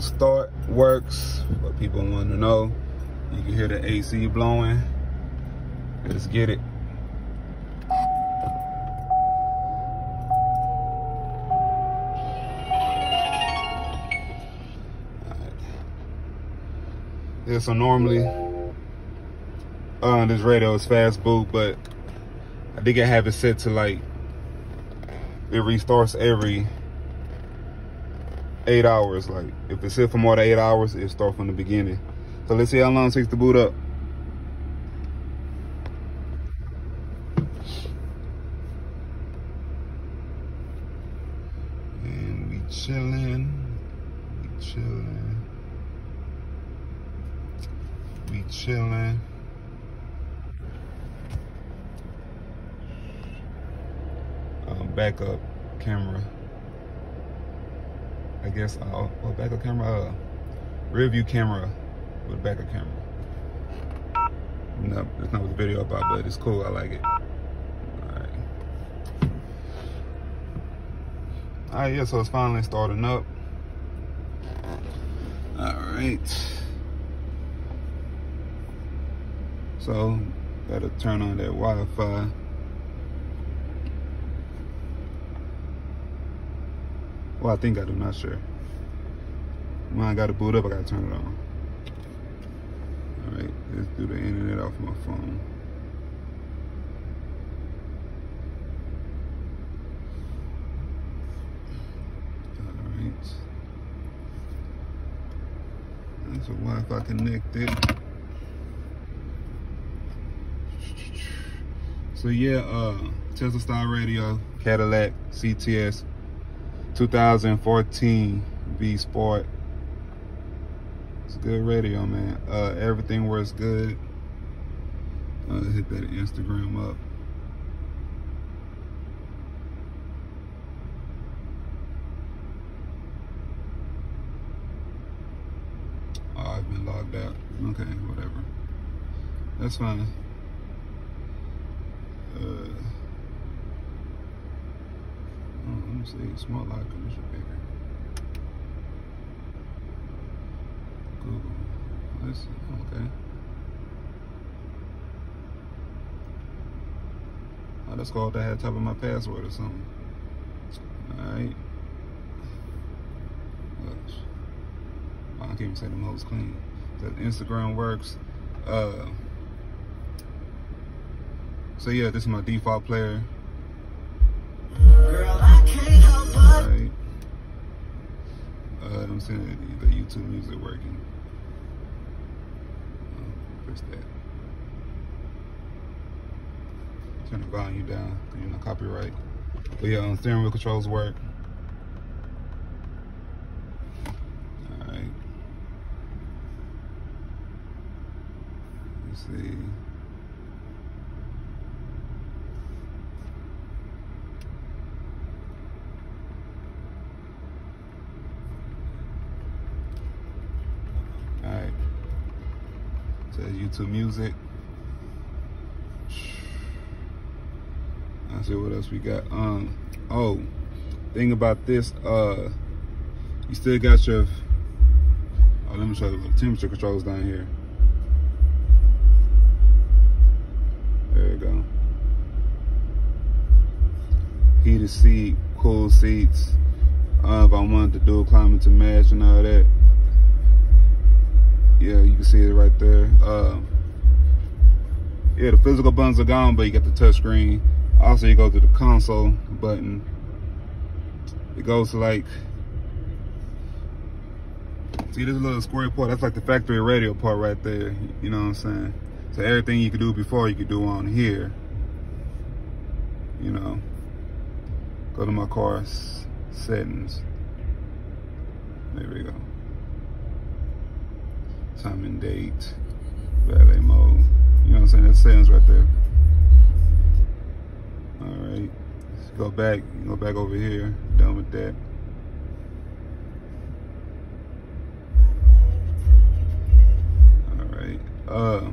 start works, what people want to know. You can hear the AC blowing. Let's get it. Yeah, so normally uh, this radio is fast boot, but I think I have it set to like, it restarts every eight hours. Like if it's set for more than eight hours, it starts from the beginning. So let's see how long it takes to boot up. And we chilling, we chilling, we chilling. Um, backup camera. I guess, uh, well, backup camera, uh, rear view camera with a backup camera. No, that's not what the video about, but it's cool. I like it. Alright. Alright, yeah, so it's finally starting up. Alright. So, gotta turn on that Wi-Fi. Well, I think I do, not sure. Mine got to boot up, I gotta turn it on. All right, let's do the internet off my phone. All right. That's a Wi-Fi connected. So yeah, uh, Tesla Style Radio, Cadillac, CTS, 2014 V Sport. It's a good radio, man. Uh, everything works good. Uh, hit that Instagram up. Oh, I've been logged out. Okay, whatever. That's fine. Uh, oh, let me see. Locker. This is bigger. Google. Let's see. Okay. Let's go with that top of my password or something. Alright. I can't even say the most clean. The Instagram works. Uh, so yeah, this is my default player. Girl, right. Uh, I'm saying the YouTube music working. Uh, fix that. Turn the volume down, you know, copyright. But yeah, um, steering wheel controls work. Alright. Let's see. Alright. Says YouTube music. Let's see what else we got. Um, oh, thing about this, uh, you still got your. Oh, let me show you the temperature controls down here. There you go. Heated seat, cool seats. Uh, if I wanted to do a climate to match and all that, yeah, you can see it right there. Uh, yeah, the physical buttons are gone, but you got the touch screen. Also, you go to the console button. It goes to like, see this little square part, that's like the factory radio part right there. You know what I'm saying? So everything you could do before, you could do on here. You know, go to my car settings. There we go. Time and date, valet mode. You know what I'm saying? That's settings right there. All right, let's go back, go back over here, done with that. All right, uh,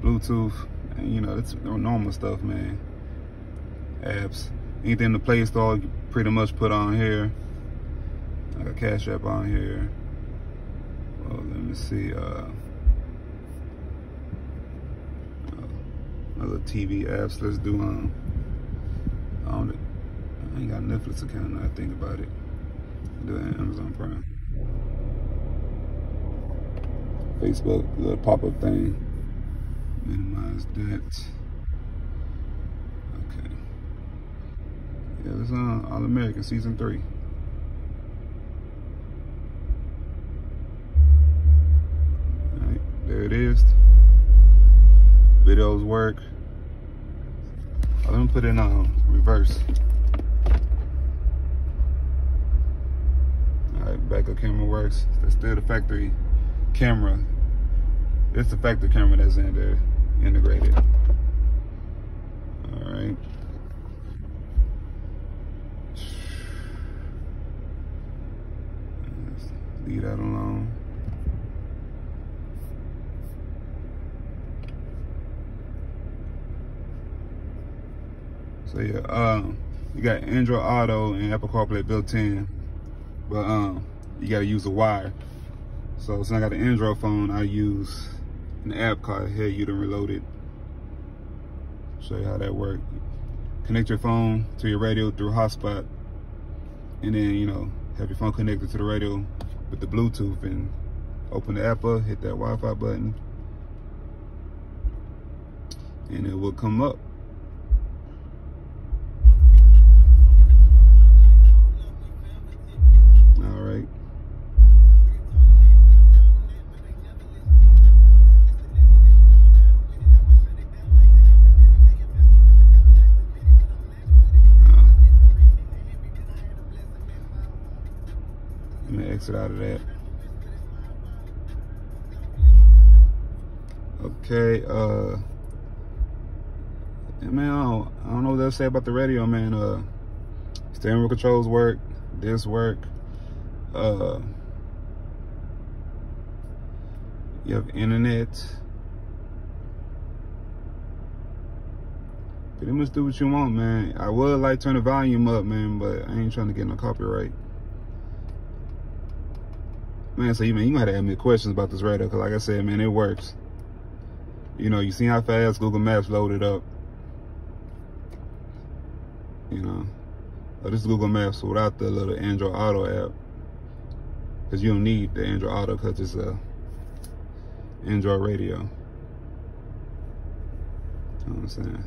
Bluetooth, and you know, that's normal stuff, man. Apps, anything in the Play Store, pretty much put on here. I got Cash App on here. Well, let me see. Uh, other TV apps. Let's do um. It. I ain't got Netflix account now. I think about it. Do Amazon Prime. Facebook, the pop-up thing. Minimize that. Okay. Yeah, it's on All American season three. There it is. Videos work. Oh, let me put it in um, reverse. All right, backup camera works. That's still the factory camera. It's the factory camera that's in there, integrated. All right. Let's leave that alone. So yeah, um, you got Android Auto and Apple CarPlay built in, but um, you got to use a wire. So since I got an Android phone, I use an app called Headunit Reloaded. Show you how that works. Connect your phone to your radio through hotspot, and then you know have your phone connected to the radio with the Bluetooth, and open the app up, hit that Wi-Fi button, and it will come up. Exit out of that. Okay, uh, man, I don't, I don't know what they'll say about the radio, man. Uh, steering wheel controls work, this work. Uh, you have internet. Pretty much do what you want, man. I would like to turn the volume up, man, but I ain't trying to get no copyright. Man, so you man, you might have me questions about this radio, cause like I said, man, it works. You know, you see how fast Google Maps loaded up. You know, oh, this is Google Maps without the little Android Auto app, cause you don't need the Android Auto, cause it's a Android radio. You know what I'm saying?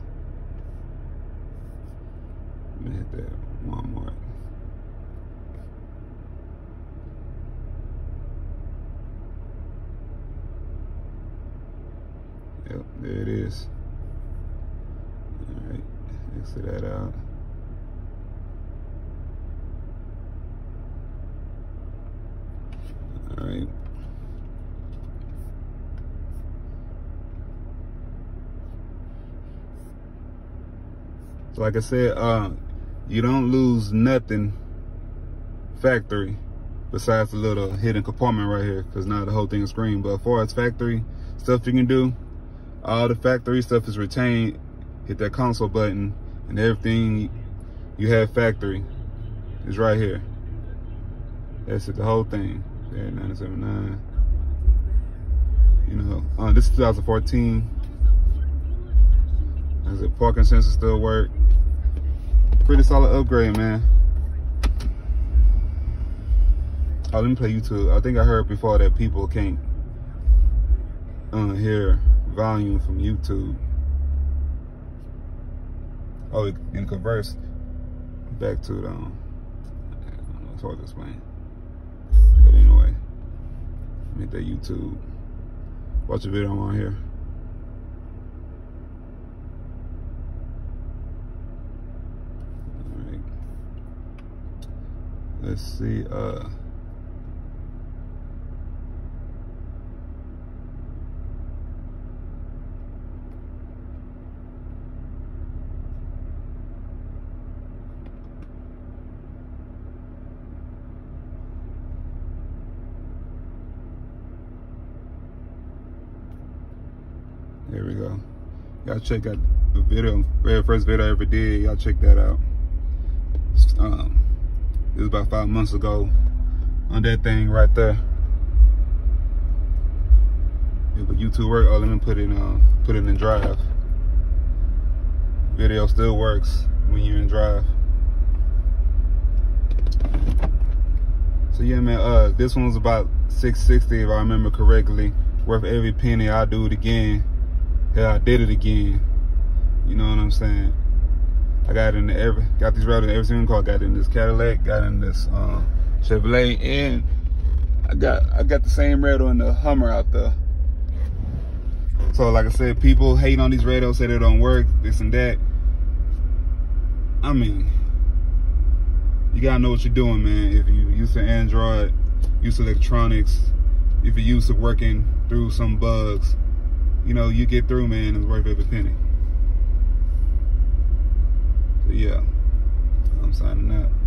Let me hit that one more. Yep, there it is. All right, exit that out. All right. So like I said, uh, you don't lose nothing factory besides the little hidden compartment right here because now the whole thing is green. But as far as factory stuff you can do, all the factory stuff is retained. Hit that console button and everything you have factory is right here. That's it, the whole thing. Yeah, 979. You know, uh, this is 2014. As a parking sensor still work. Pretty solid upgrade, man. Oh, let me play YouTube. I think I heard before that people can't uh, hear volume from YouTube. Oh, in converse, back to the, um, I don't know, it's hard to explain. But anyway, make that YouTube. Watch a video on here. All right. Let's see, uh, There we go. Y'all check out the video, very first video I ever did. Y'all check that out. Um, it was about five months ago. on that thing right there. Yeah, but YouTube work. Oh, let me put it uh, put it in drive. Video still works when you're in drive. So yeah, man. Uh, this one was about 660 if I remember correctly. Worth every penny. I'll do it again. Hell, I did it again. You know what I'm saying? I got in the every got these radios in every single car. Got in this Cadillac, got in this uh, Chevrolet, and I got I got the same radio in the Hummer out there. So like I said, people hate on these radios, say they don't work, this and that. I mean, you gotta know what you're doing, man. If you use to Android, use electronics, if you're used to working through some bugs, you know, you get through, man, it's worth every penny. So yeah, I'm signing up.